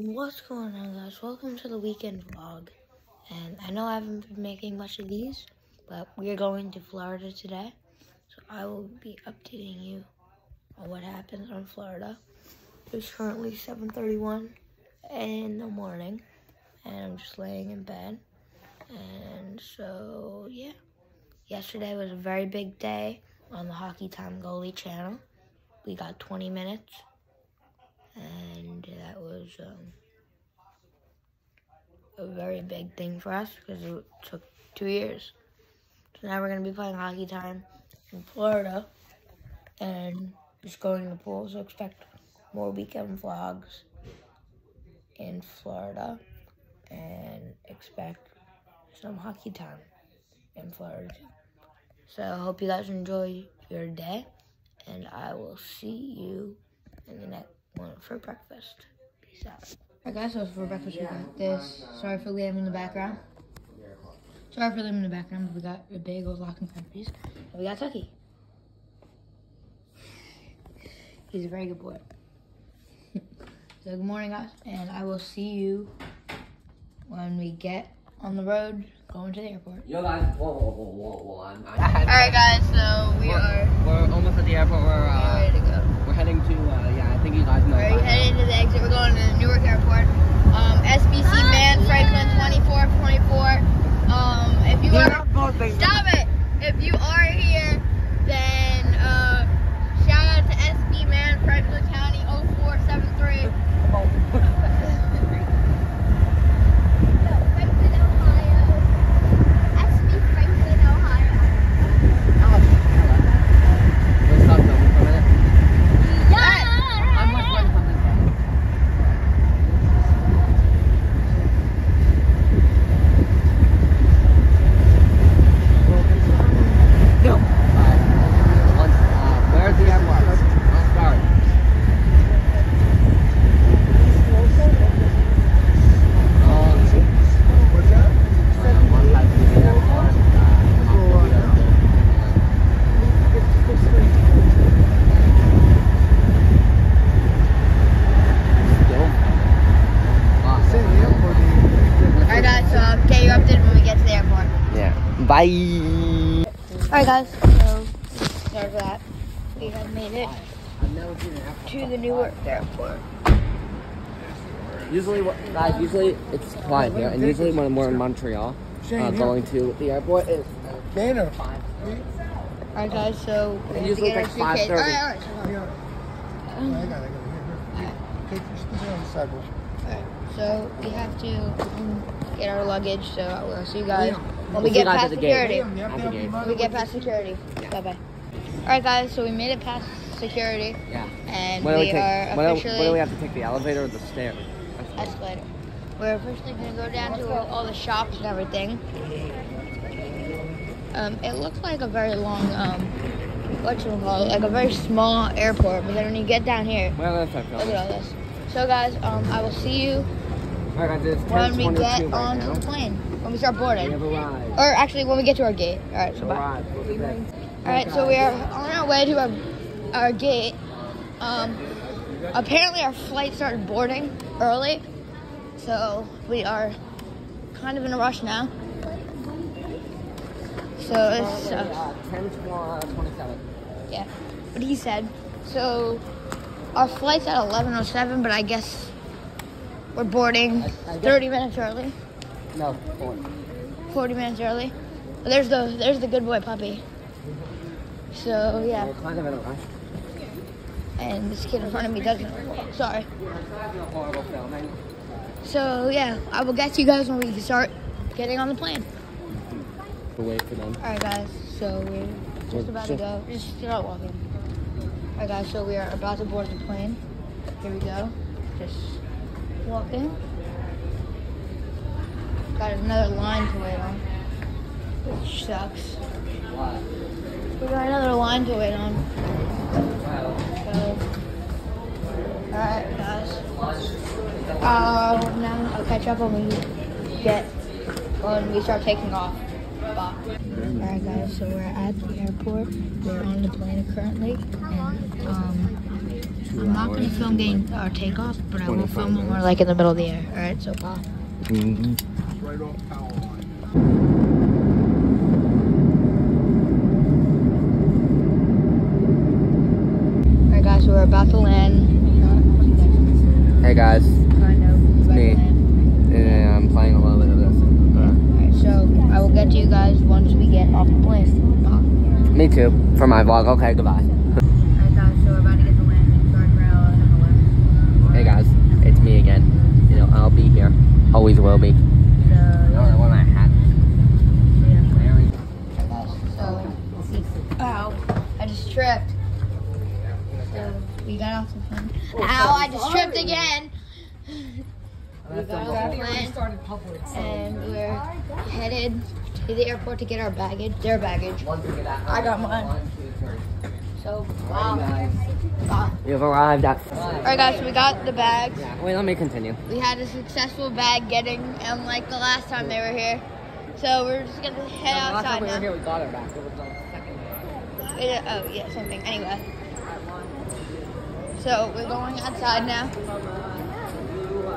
What's going on guys? Welcome to the weekend vlog. And I know I haven't been making much of these, but we are going to Florida today. So I will be updating you on what happens on Florida. It's currently 7.31 in the morning and I'm just laying in bed. And so yeah, yesterday was a very big day on the Hockey Time Goalie channel. We got 20 minutes and that was um, a very big thing for us because it took two years. So now we're going to be playing hockey time in Florida and just going to the pool. So expect more weekend vlogs in Florida and expect some hockey time in Florida. So I hope you guys enjoy your day and I will see you in the next one for breakfast. Alright guys, so for breakfast we got this. Sorry for Liam in the background. Sorry for Liam in the background, but we got the bagels, lock and crunchies. And we got Tucky. He's a very good boy. so good morning guys, and I will see you when we get on the road going to the airport. Yo guys, whoa, whoa, whoa, whoa, whoa, I'm, I'm Alright guys, so we we're, are we're almost at the airport. We're, uh, ready to go. We're heading to, uh, yeah, I think you guys know. We're about heading to the exit. We're going to Newark Airport. Um, SBC Man Franklin 2424. Um, if you are stop it. If you are here, then uh, shout out to SB Man Franklin County 0473. Franklin, Ohio. SB Franklin, Ohio. Let's stop filming for a minute. Yeah. I'm much fun from this side. No. Alright. Once, uh, where's the airport? Oh, sorry. Alright guys, so I'll get you updated when we get to the airport. Yeah. Bye. Alright guys, so there's that. We have made it to the Newark Airport. Usually, what- guys, usually it's quiet here, and usually when we're in Montreal, uh, going to the airport is Banner. Alright guys, so we It have to usually get our suitcase. Alright, alright, alright. So we have to um, get our luggage, so we'll see you guys when we get past at the gate. security. You have At to the have gate. your When we get past security. Bye bye. Alright guys, so we made it past security Yeah. and What we, we take? are What do, officially what do we have to take? The elevator or the stairs? escalator. We're officially gonna go down to all the shops and everything. Um, it looks like a very long, um, what you call it, like a very small airport. But then when you get down here, Well, let's look at all this. So guys, um, I will see you Alright, guys, when we get right onto now. the plane. When we start boarding, or actually when we get to our gate. All right, so bye. All right, so we are on our way to our, our gate. Um, apparently, our flight started boarding early, so we are kind of in a rush now. So it sucks. Uh, 10 uh, 27. Yeah, but he said. So our flight's at 11:07, but I guess we're boarding I- I guess- 30 minutes early, No, 4. 40 minutes early. There's the there's the good boy puppy. So yeah. We're kind of in a rush. and this kid in front of me doesn't. Sorry. So yeah, I will get to you guys when we start getting on the plane. We'll wait for them. All right, guys. So we're just about to go. Just start walking. All right, guys. So we are about to board the plane. Here we go. Just walking. Got another line to wait on, which sucks. We got another line to wait on. So, all right, guys. Uh, now I'll catch up when we get when we start taking off. Alright guys, so we're at the airport. We're on the plane currently. And um I'm not gonna film getting our takeoff, but I will film when we're like in the middle of the air. All right, so bye. Mhm. Right off power line. All right, guys, we're about to land. Hey guys, Kind of. It's me. and I'm playing a little bit of this. Alright, so I will get to you guys once we get off the plane. Bye. me too, for my vlog. Okay, goodbye. Alright, guys, so about to get the landing. Sorry for how Hey guys, it's me again. You know, I'll be here. Always will be. So, yeah. What my hat? So, ow, I just tripped. So, we got off the plane. Ow, I just tripped again. we got off the plane. And we're headed to the airport to get our baggage, their baggage. I got mine. So, wow. Bye. You've arrived at. Alright, guys, so we got the bags. Yeah, wait, let me continue. We had a successful bag getting, um, unlike the last time they were here. So we're just gonna head Last time outside we were here, we got her back. It was the second day. It- oh yeah, something. Anyway, so we're going outside now,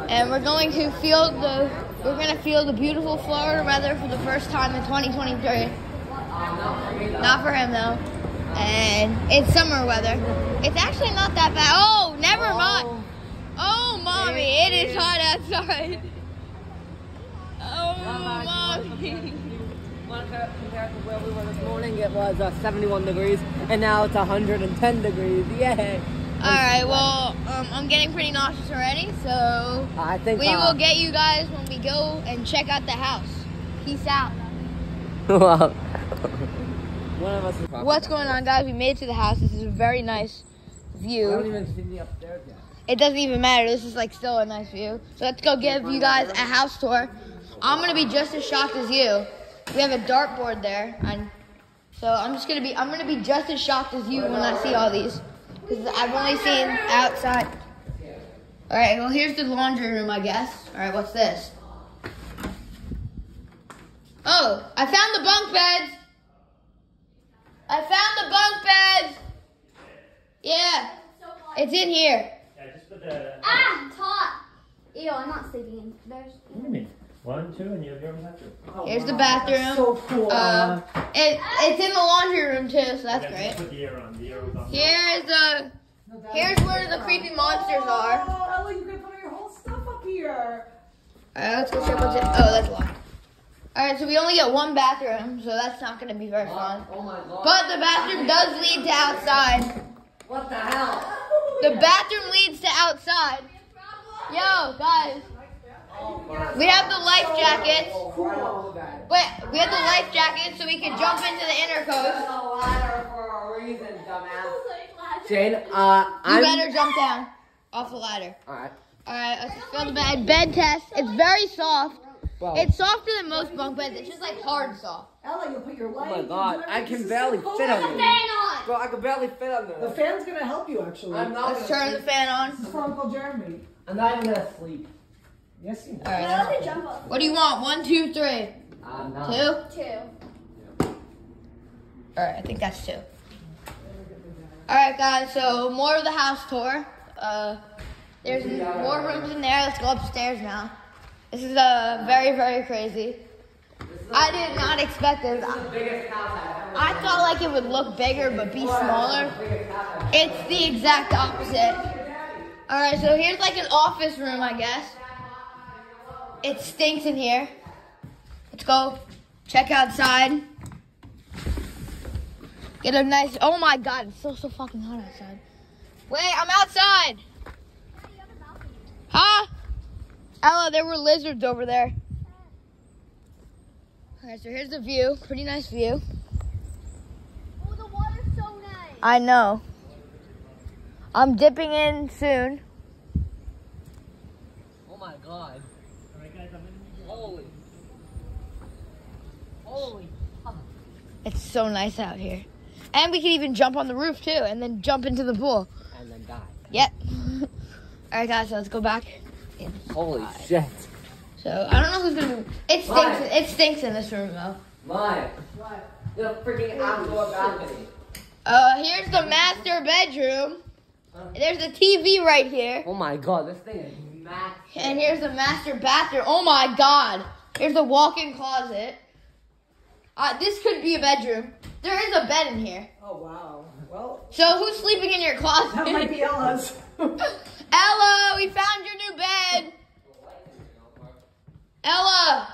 and we're going to feel the we're gonna feel the beautiful Florida weather for the first time in 2023. Not for him though, and it's summer weather. It's actually not that bad. Oh, never mind. Oh, mommy, it is hot outside. Oh, mommy. Compared to where we were this morning, it was uh, 71 degrees, and now it's 110 degrees. Yay! All right, well, um, I'm getting pretty nauseous already, so I think we uh, will get you guys when we go and check out the house. Peace out. well, one of us is What's going on, guys? We made it to the house. This is a very nice I don't view. even see the upstairs yet. It doesn't even matter. This is like still a nice view. So let's go give you guys a house tour. I'm gonna be just as shocked as you. We have a dartboard there, and so I'm just gonna be I'm gonna be just as shocked as you when I see all these, because I've only seen outside. All right, well here's the laundry room, I guess. All right, what's this? Oh, I found the bunk beds. I found the bunk beds. Yeah, it's in here. Yeah, just put the. Ah, it's hot. Ew, I'm not sleeping in. There's. What do you mean? One, two, and you have your own bathroom. Here's the bathroom. So cool. Uh, it, it's in the laundry room too, so that's Yeah, great. Put the air on. The air was on. Here's the here's where the creepy monsters are. Oh, Ella, you can put your whole stuff up here. Alright, let's go check what's in. Oh, that's locked. Alright, so we only get one bathroom, so that's not gonna be very fun. Oh my god. But the bathroom does lead to outside. What the hell? The bathroom leads to outside. Yo, guys. We have the life jackets. Right off the bed. Wait, we have the life jackets so we can jump into the inner coast. a ladder for a reason, dumbass. Jane, uh, You I'm. You better jump down off the ladder. Alright. Alright, let's fill the bed. Bed test. It's very soft. Well, It's softer than most bunk beds. It's just like hard soft. Ella, you put your oh my god, I can barely so fit cold. under Fan this. on. Bro, I can barely fit under The fan's gonna help you actually. I'm not Let's gonna turn the fan on. This is for Uncle Jeremy. I'm not even gonna sleep. Yes, you. Alright, Let that's- me jump up. what do you want? One, two, three. I'm not. Two? Two. Alright, I think that's two. Alright, guys, so more of the house tour. Uh, there's more rooms in there. Let's go upstairs now. This is uh, very, very crazy. I did not expect this. I, I thought like it would look bigger but be smaller. It's the exact opposite. Alright, so here's like an office room, I guess. It stinks in here. Let's go check outside. Get a nice. Oh my god, it's so so fucking hot outside. Wait, I'm outside. Huh? Ella, there were lizards over there. Alright, so here's the view. Pretty nice view. Oh, the water's so nice. I know. I'm dipping in soon. Oh my god. Alright, guys, I'm in. Holy. Holy. It's so nice out here. And we can even jump on the roof too and then jump into the pool. And then die. Yep. Alright guys, so let's go back. Holy shit. So I don't know who's gonna be it stinks it stinks in this room though. My. The freaking outdoor balcony. Uh here's the master bedroom. There's a TV right here. Oh my god, this thing is massive. And here's the master bathroom. Oh my god. Here's a walk-in closet. Uh, this could be a bedroom. There is a bed in here. Oh wow. Well, So who's sleeping in your closet? that might be Ella's. Ella, we found your new bed. Ella.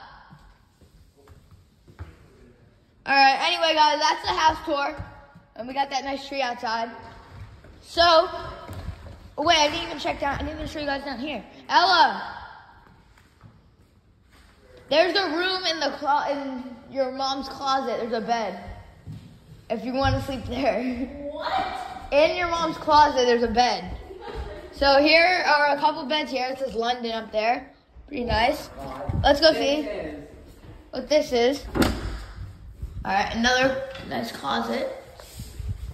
All right. Anyway, guys, that's the house tour, and we got that nice tree outside. So, wait, I didn't even check down. I didn't even show you guys down here. Ella. There's a room in the clo- in your mom's closet. There's a bed. If you want to sleep there. What? In your mom's closet, there's a bed. So here are a couple beds here. It says London up there. Pretty nice. Let's go see what this is. All right, another nice closet.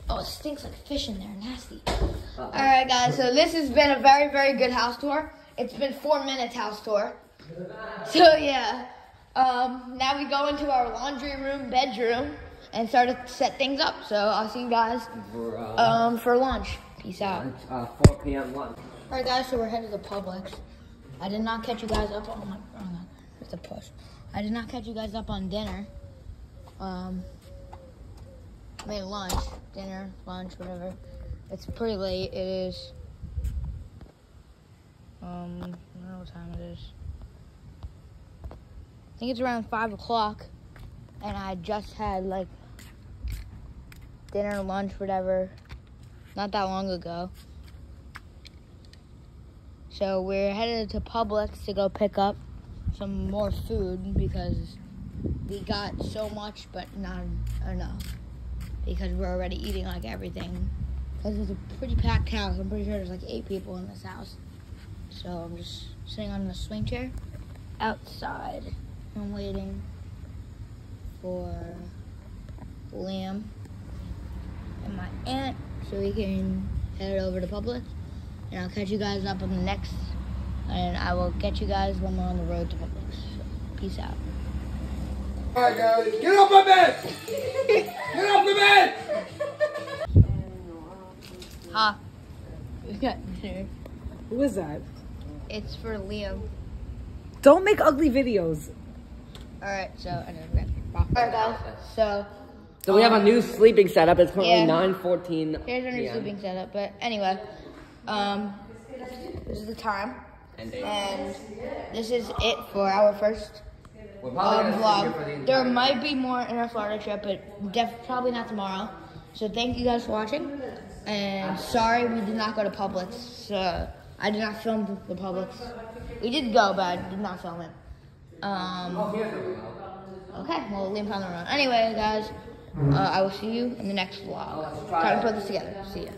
Oh, it stinks like fish in there. Nasty. All right, guys. So this has been a very, very good house tour. It's been four minutes house tour. So yeah. Um, now we go into our laundry room, bedroom, and start to set things up. So I'll see you guys For, uh, um, for lunch. Peace out. lunch, uh, 4 p.m. lunch. All right, guys. So we're headed to the Publix. I did not catch you guys up on my. Oh my, it's a push. I did not catch you guys up on dinner. Um, I mean lunch, dinner, lunch, whatever. It's pretty late. It is. Um, I don't know what time it is. Think it's around five o'clock, and I just had like dinner, lunch, whatever, not that long ago. So we're headed to Publix to go pick up some more food because we got so much, but not enough. Because we're already eating like everything. Because it's a pretty packed house. I'm pretty sure there's like eight people in this house. So I'm just sitting on the swing chair outside. I'm waiting for Liam and my aunt so we can head over to Publix. And I'll catch you guys up on the next. And I will get you guys when we're on the road to Publix. So, peace out. Alright guys, get off my bed! Get off the bed! Ha. We got dinner. Who is that? It's for Liam. Don't make ugly videos. Alright, so I know we Alright guys, so So we have a new sleeping setup. It's currently Yeah. 9:14. here's our new p.m. sleeping setup. But anyway, um, this is the time. And And this is it for our first We're um, gonna sleep here for the vlog. There might be more in our Florida trip, but def- probably not tomorrow. So thank you guys for watching. And sorry we did not go to Publix. Uh, I did not film the Publix. We did go, but I did not film it. Um, okay, well, Liam found the road. Anyway, guys, uh, I will see you in the next vlog. Try to put this together. See ya.